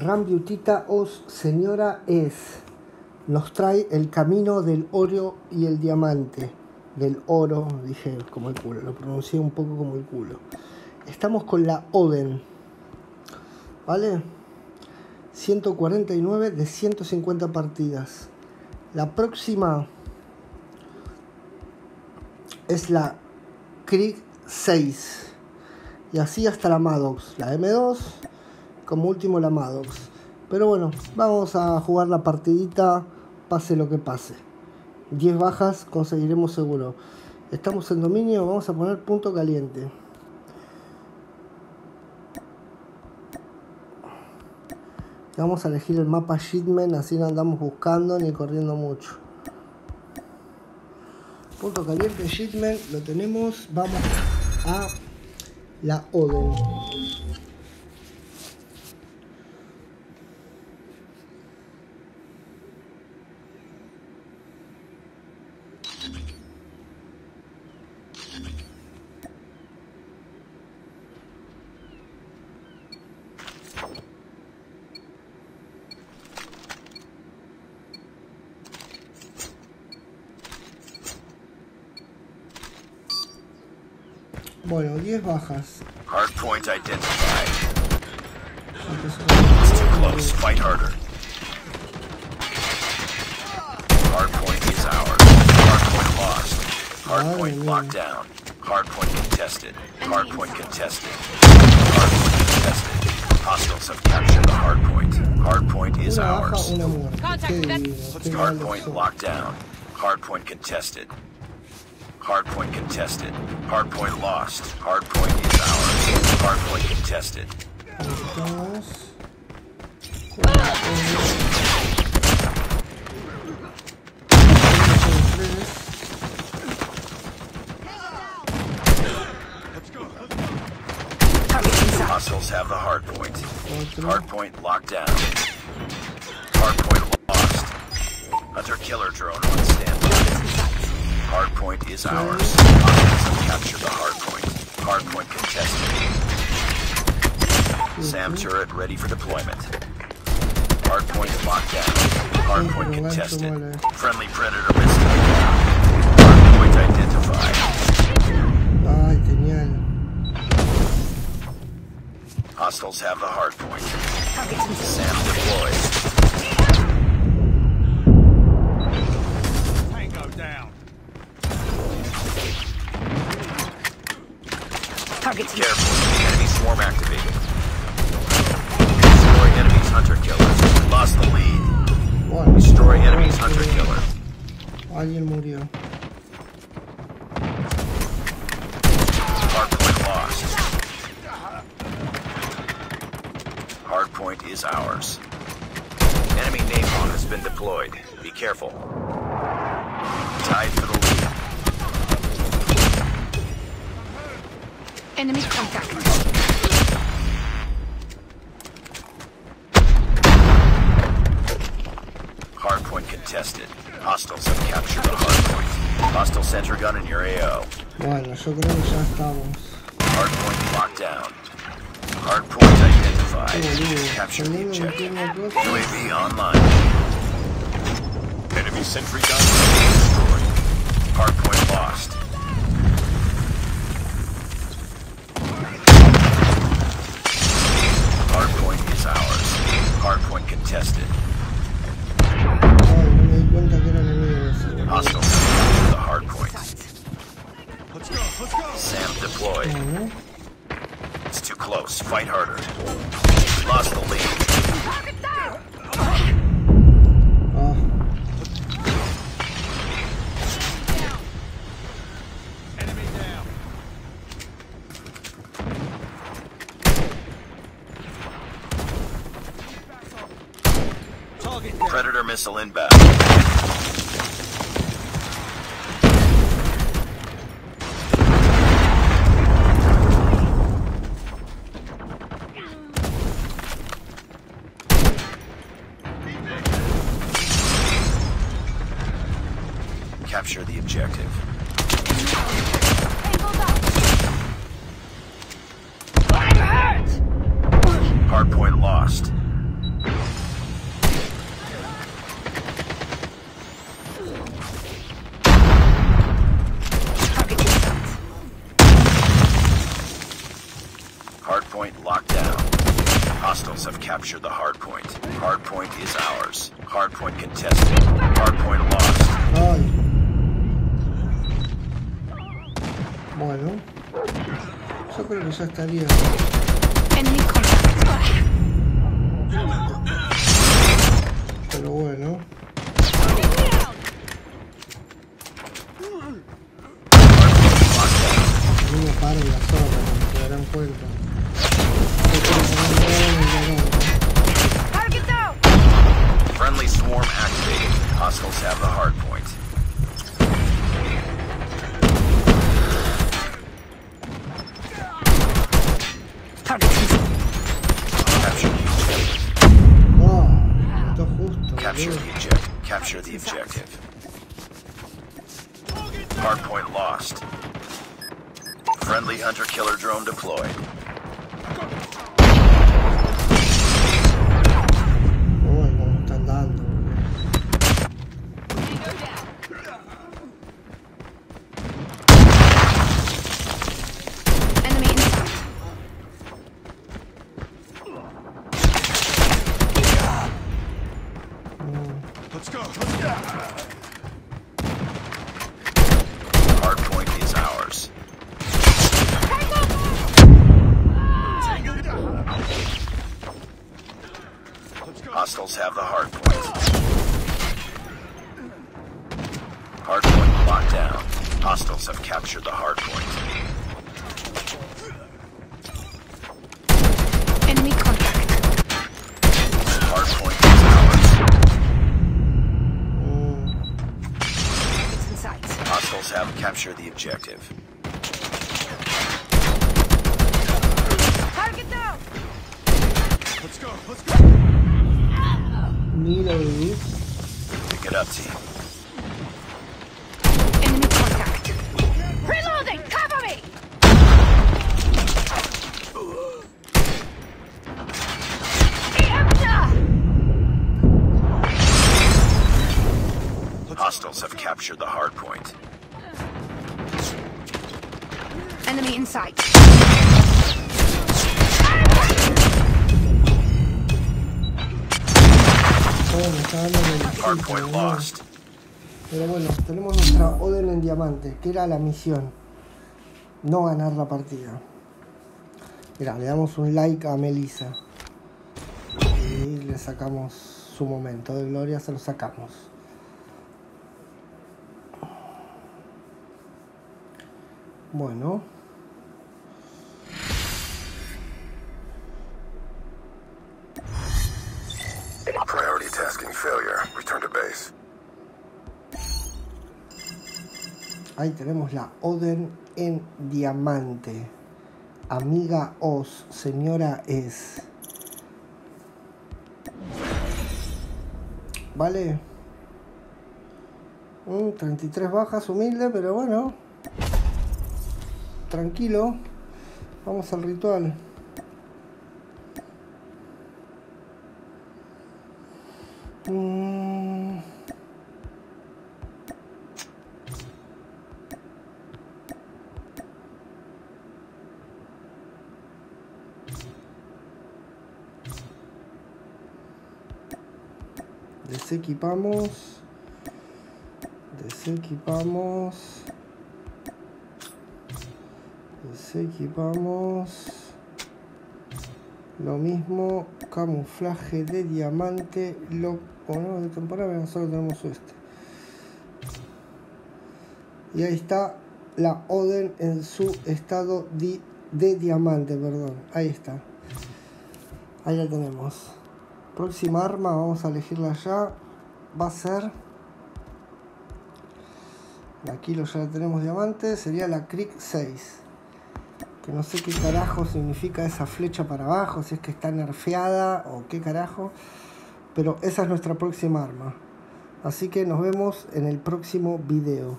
Rambiutita os señora es. Nos trae el camino del oro y el diamante. Del oro, dije como el culo, lo pronuncié un poco como el culo. Estamos con la Oden. ¿Vale? 149 de 150 partidas. La próxima es la Krieg 6. Y así hasta la Maddox. La M2 como último la Maddox. Pero bueno, vamos a jugar la partidita, pase lo que pase. 10 bajas conseguiremos seguro. Estamos en dominio, vamos a poner punto caliente. Vamos a elegir el mapa Shitman, así no andamos buscando ni corriendo mucho. Punto caliente Shitman, lo tenemos. Vamos a la Oden. Bueno, 10 bajas. Hardpoint identified. It's too close. Fight harder. Hardpoint is ours. Hardpoint lost. Hardpoint locked down. Hardpoint contested. Hardpoint contested. Hardpoint contested. Hostiles have captured the hardpoint. Hardpoint is Una baja, ours. una muerte. Contact with that- divino, Hardpoint locked down. Hardpoint contested. Hardpoint contested. Hardpoint lost. Hardpoint is ours. Hardpoint contested. Dos. Hostiles have the hardpoint. Hardpoint locked down. Hardpoint lost. Hunter killer drone on standby. Hardpoint is ours. Hostiles have captured the hardpoint. Hardpoint contested. SAM turret ready for deployment. Hardpoint locked down. Hardpoint contested. Friendly predator missile. Hardpoint identified. Ay, genial. Hostiles have the hardpoint. SAM deployed. Alguien murió. Hardpoint lost. Hardpoint is ours. Enemy napalm has been deployed. Be careful. Tied for the lead. Enemy contact. Hardpoint contested. Hostiles have captured the hardpoint. Hostile sentry gun in your AO. Bueno, yo creo que ya estamos. Hardpoint locked down. Hardpoint identified. Capture the objective. UAV online. Enemy sentry gun destroyed. Hardpoint lost. Hardpoint is ours. Hardpoint contested. Ay, no me di cuenta que era enemigo ese. boludo. Hostiles have captured the hardpoint. Let's go, let's go. SAM deployed. Bueno, It's too close. Fight harder. Lost the lead. Enemy down. Target down. Predator missile inbound. lost. Hardpoint locked down. Hostiles have captured the hardpoint. Hardpoint is ours. Hardpoint contested. Hardpoint lost. Bueno, yo creo que ya estaría. Enemy contact. Pero bueno. Friendly hunter killer drone deployed. Uy, cómo están dando, boludo. Enemy inside. Let's go. Let's go. Hostiles have captured the hard point. Enemy contact. Hard point is ours. It's inside. Hostiles have captured the objective. Target down. Let's go. Let's go. Mira, baby. Pick it up, team. Captured the hard point. Enemy dando el Hard point lost. Pero bueno, tenemos nuestra Oden en diamante, que era la misión. No ganar la partida. Mira, le damos un like a Melissa. Y le sacamos su momento de gloria, se lo sacamos. Bueno. Priority tasking failure. Return to base. Ahí tenemos la Oden en diamante. Amiga Os, señora Es. Vale. Mm, 33 bajas, humilde, pero bueno. Tranquilo. Vamos al ritual. Mm. Desequipamos. Desequipamos. Desequipamos. Lo mismo, camuflaje de diamante. Lo ponemos de temporada, solo tenemos este. Y ahí está la Oden en su estado de diamante, perdón. Ahí está. Ahí la tenemos. Próxima arma, vamos a elegirla ya. Va a ser. La kilo ya tenemos diamante. Sería la Crick 6. Que no sé qué carajo significa esa flecha para abajo. Si es que está nerfeada o qué carajo. Pero esa es nuestra próxima arma. Así que nos vemos en el próximo video.